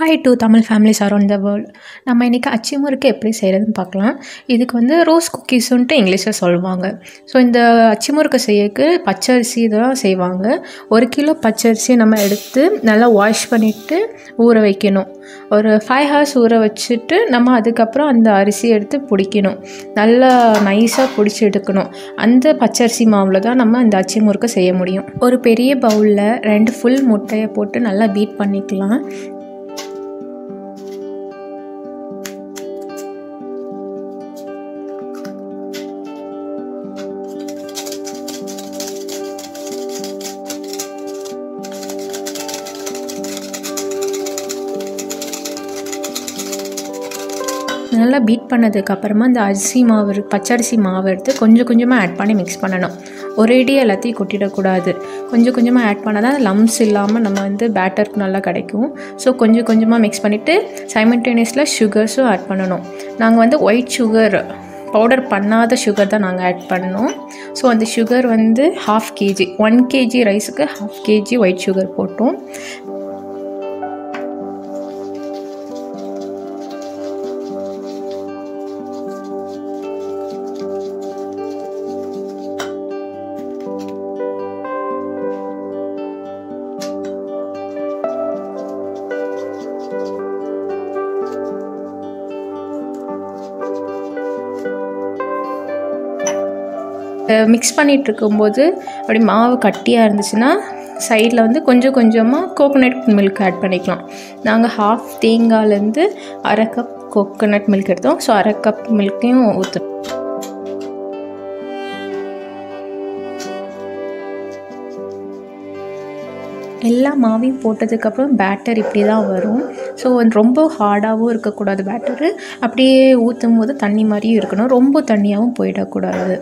Hi to Tamil families around the world நம்ம இன்றைக்கி அச்சி முறுக்கு எப்படி செய்கிறதுன்னு பார்க்கலாம். இதுக்கு வந்து ரோஸ் குக்கீஸுன்ட்டு இங்கிலீஷில் சொல்லுவாங்க. ஸோ இந்த அச்சி முறுக்கு செய்யக்கு பச்சரிசி இதெல்லாம் செய்வாங்க. ஒரு கிலோ பச்சரிசியை நம்ம எடுத்து நல்லா வாஷ் பண்ணிவிட்டு ஊற வைக்கணும். ஒரு ஃபைவ் ஹவர்ஸ் ஊற வச்சுட்டு நம்ம அதுக்கப்புறம் அந்த அரிசி எடுத்து பிடிக்கணும். நல்லா நைஸாக பிடிச்சி எடுக்கணும். அந்த பச்சரிசி மாவில் தான் நம்ம அந்த அச்சி முறுக்கு செய்ய முடியும். ஒரு பெரிய பவுலில் ரெண்டு ஃபுல் முட்டையை போட்டு நல்லா பீட் பண்ணிக்கலாம். நல்லா பீட் பண்ணதுக்கப்புறமா இந்த அரிசி மாவு பச்சரிசி மாவு எடுத்து கொஞ்சம் கொஞ்சமாக ஆட் பண்ணி மிக்ஸ் பண்ணணும். ஒரேடியாக எல்லாத்தையும் கொட்டிடக்கூடாது. கொஞ்சம் கொஞ்சமாக ஆட் பண்ணால் தான் லம்ஸ் இல்லாமல் நம்ம வந்து பேட்டருக்கு நல்லா கிடைக்கும். ஸோ கொஞ்சம் கொஞ்சமாக மிக்ஸ் பண்ணிவிட்டு சைமல்டேனியஸில் சுகர்ஸும் ஆட் பண்ணணும். நாங்கள் வந்து ஒயிட் சுகர் பவுடர் பண்ணாத சுகர் தான் நாங்கள் ஆட் பண்ணோம். ஸோ அந்த சுகர் வந்து ஹாஃப் கேஜி ஒன் கேஜி ரைஸுக்கு ஹாஃப் கேஜி ஒயிட் சுகர் போட்டோம். மிக்ஸ் பண்ணிகிட்டு இருக்கும்போது அப்படி மாவு கட்டியாக இருந்துச்சுன்னா சைடில் வந்து கொஞ்சம் கொஞ்சமாக கோகோனட் மில்க் ஆட் பண்ணிக்கலாம். நாங்கள் ஹாஃப் தேங்காய்லேருந்து அரை கப் கோகோனட் மில்க் எடுத்தோம். ஸோ அரை கப் மில்க்கையும் ஊற்று எல்லா மாவையும் போட்டதுக்கப்புறம் பேட்டர் இப்படி தான் வரும். ஸோ ரொம்ப ஹார்டாகவும் இருக்கக்கூடாது பேட்டரு அப்படியே ஊற்றும் போது தண்ணி மாதிரியும் இருக்கணும். ரொம்ப தண்ணியாகவும் போயிடக்கூடாது.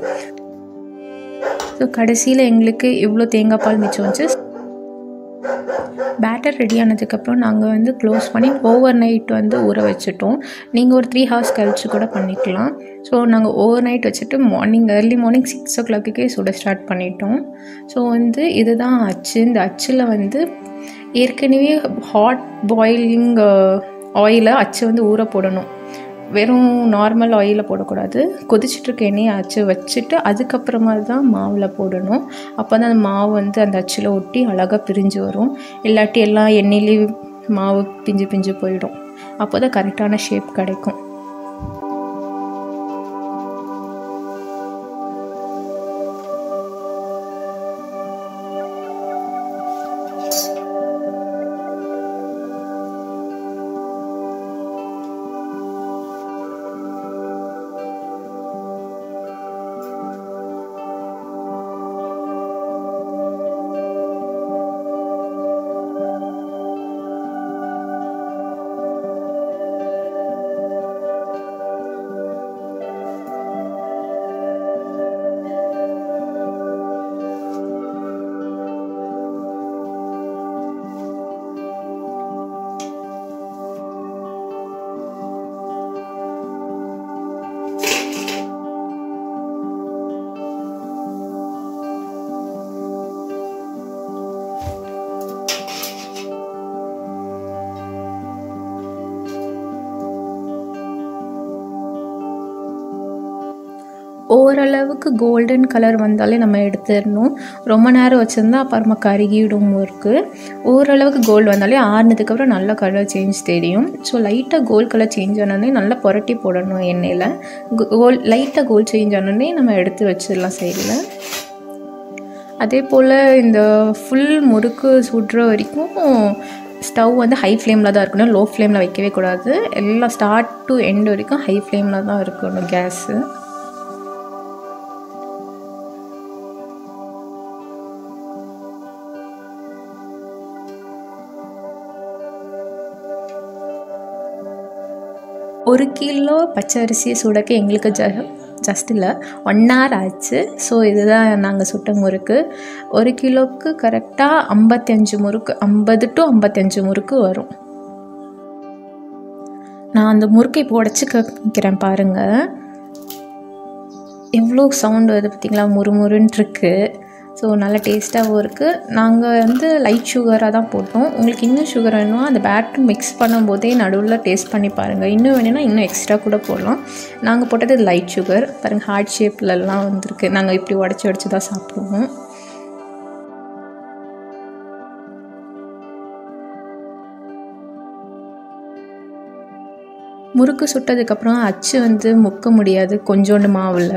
ஸோ கடைசியில் எங்களுக்கு இவ்வளோ தேங்காய் பால் மிச்சம் வந்துச்சு. பேட்டர் ரெடி ஆனதுக்கப்புறம் நாங்கள் வந்து க்ளோஸ் பண்ணி ஓவர் நைட் வந்து ஊற வச்சுட்டோம். நீங்கள் ஒரு த்ரீ ஹவர்ஸ் கழிச்சு கூட பண்ணிக்கலாம். ஸோ நாங்கள் ஓவர் நைட் வச்சுட்டு மார்னிங் ஏர்லி மார்னிங் சிக்ஸ் ஓ கிளாக்குக்கே சுட ஸ்டார்ட் பண்ணிட்டோம். ஸோ வந்து இதுதான் அச்சு. இந்த அச்சில் வந்து ஏற்கனவே ஹாட் பாயிலிங் ஆயிலை அச்சு வந்து ஊற போடணும். வெறும் நார்மல் ஆயிலில் போடக்கூடாது. கொதிச்சுட்டு இருக்க எண்ணெயை அச்சு வச்சுட்டு அதுக்கப்புறமா தான் மாவில் போடணும். அப்போ தான் அந்த மாவு வந்து அந்த அச்சில் ஒட்டி அழகாக பிரிஞ்சு வரும். இல்லாட்டி எல்லாம் எண்ணெயிலேயும் மாவு பிஞ்சு பிஞ்சு போயிடும். அப்போ தான் கரெக்டான ஷேப் கிடைக்கும். ஓரளவுக்கு கோல்டன் கலர் வந்தாலே நம்ம எடுத்துடணும். ரொம்ப நேரம் வச்சுருந்தா அப்புறமா கருகிடும் இருக்கு. ஓரளவுக்கு கோல்டு வந்தாலே ஆறுனதுக்கப்புறம் நல்ல கலர் சேஞ்ச் தெரியும். ஸோ லைட்டாக கோல்ட் கலர் சேஞ்ச் ஆனோடனே நல்லா புரட்டி போடணும் எண்ணெயில். கோல் லைட்டாக கோல்டு சேஞ்ச் ஆனோடனே நம்ம எடுத்து வச்சிடலாம் சைடில் அதே போல் இந்த ஃபுல் முறுக்கு சுடுற வரைக்கும் ஸ்டவ் வந்து ஹை ஃப்ளேமில் தான் இருக்கணும். லோ ஃப்ளேமில் வைக்கவே கூடாது. எல்லாம் ஸ்டார்ட் டு எண்ட் வரைக்கும் ஹை ஃப்ளேமில் தான் இருக்கணும் கேஸு ஒரு கிலோ பச்சை அரிசியை சுடக்க எங்களுக்கு ஜ ஜஸ்ட் இல்லை. ஒன் ஹவர் ஆச்சு. ஸோ இதுதான் நாங்கள் சுட்ட முறுக்கு. ஒரு கிலோவுக்கு கரெக்டாக ஐம்பத்தஞ்சு முறுக்கு ஐம்பது டு ஐம்பத்தஞ்சு முறுக்கு வரும். நான் அந்த முறுக்கை இப்போ உடச்சி காமிக்கிறேன் பாருங்கள் எவ்வளோ சவுண்டு வருது பார்த்தீங்களா? முறுமுறுன்ட்ருக்கு ஸோ நல்லா டேஸ்ட்டாகவும் இருக்குது நாங்கள் வந்து லைட் சுகராக தான் போட்டோம். உங்களுக்கு இன்னும் சுகர் வேணும்னா அந்த பேட்டர் மிக்ஸ் பண்ணும்போதே நடுவில் டேஸ்ட் பண்ணி பாருங்கள் இன்னும் வேணும்னா இன்னும் எக்ஸ்ட்ரா கூட போடலாம். நாங்கள் போட்டது லைட் சுகர் பாருங்கள் ஹார்ட் ஷேப்லலாம் வந்திருக்கு. நாங்கள் இப்படி உடச்சி உடச்சி தான் சாப்பிடுவோம். முறுக்கு சுட்டதுக்கப்புறம் அச்சு வந்து முக்க முடியாது கொஞ்சோண்டு மாவில்.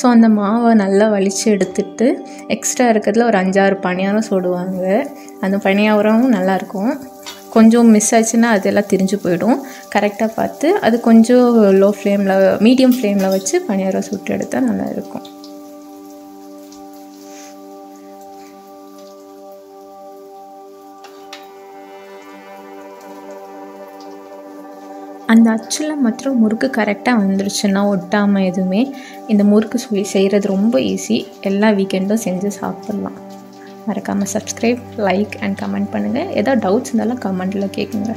ஸோ அந்த மாவை நல்லா வலித்து எடுத்துட்டு எக்ஸ்ட்ரா இருக்கிறதுல ஒரு அஞ்சாறு பணியாரம் சுடுவாங்க. அந்த பணியாரமும் நல்லாயிருக்கும் கொஞ்சம் மிஸ் ஆச்சுன்னா அதெல்லாம் திரிஞ்சு போயிடும். கரெக்டாக பார்த்து அது கொஞ்சம் லோ ஃப்ளேமில் மீடியம் ஃப்ளேமில் வச்சு பணியாரம் சுட்டு எடுத்தால் நல்லாயிருக்கும் அந்த அச்சில் மற்றும் முறுக்கு கரெக்டாக வந்துருச்சுன்னா ஒட்டாமல் எதுவுமே இந்த முறுக்கு சொல்லி செய்கிறது ரொம்ப ஈஸி எல்லா வீக்கெண்டும் செஞ்சு சாப்பிட்லாம். மறக்காமல் சப்ஸ்கிரைப் லைக் அண்ட் கமெண்ட் பண்ணுங்கள் ஏதாவது டவுட்ஸ் இருந்தாலும் கமெண்ட்டில் கேட்குங்க